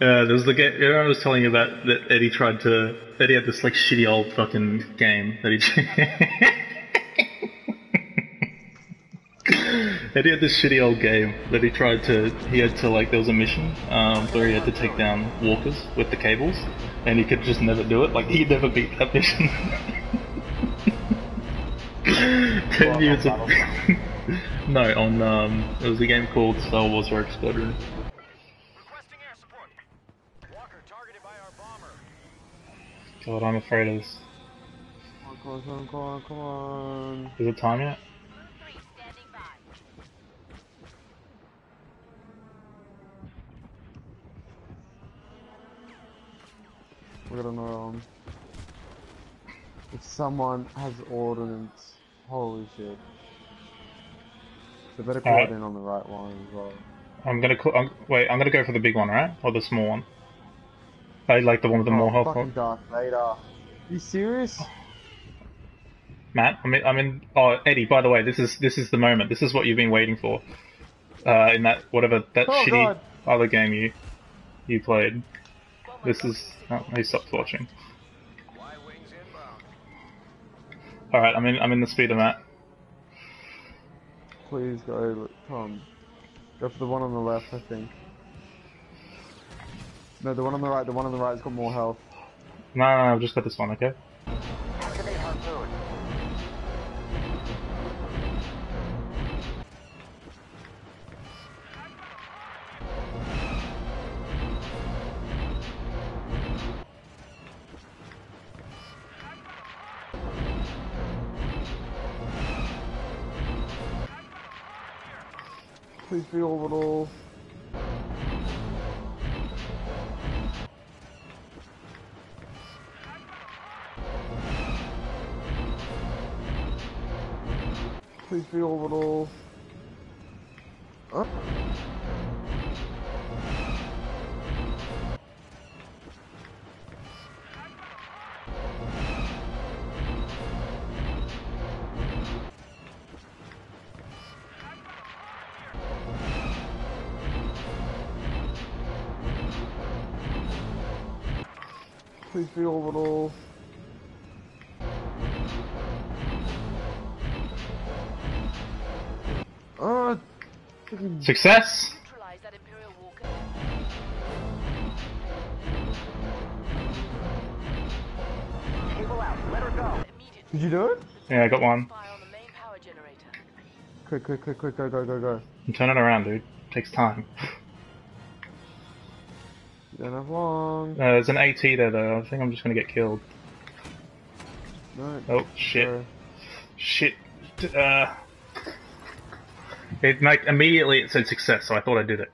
Uh, there was the game. I was telling you about that Eddie tried to. Eddie had this like shitty old fucking game that he. Eddie had this shitty old game that he tried to. He had to like there was a mission um, where he had to take down walkers with the cables, and he could just never do it. Like he never beat that mission. Ten Well, years. Of, no, on um, it was a game called Star Wars Rogue Squadron. Requesting. Walker targeted by our bomber. God, I'm afraid of this. Come on, come on, come on, come on. Is it time yet? Three standing by. We're gonna know. Um, if someone has ordnance, holy shit. They better call Alright. it in on the right one as well. I'm gonna call, I'm, wait. I'm gonna go for the big one, right? Or the small one? I like the one with the more oh, health. fucking. Darth Vader. You serious? Matt, I'm in, I'm in. Oh, Eddie. By the way, this is this is the moment. This is what you've been waiting for. Uh, in that whatever that Oh, shitty God. other game you you played. This is. Oh, he stopped watching. All right, I'm in. I'm in the speeder, Matt. Please go, Tom. For the one on the left, I think. No, the one on the right. The one on the right's got more health. No, no, no, I've just got this one. Okay. Please be orbital. Please be orbital. Up. Please be orbital. Freaking Success. Neutralize that Imperial Walker. Cable out. Let her go. Immediately. Did you do it? Yeah, I got one. Fire on the main power generator. Quick, quick, quick, quick, go, go, go, go. I'm turning around, dude. takes time. Don't have long. Uh, there's an AT there though. I think I'm just gonna get killed. No. Oh shit. Sorry. Shit. Uh. It like immediately it said success, so I thought I did it.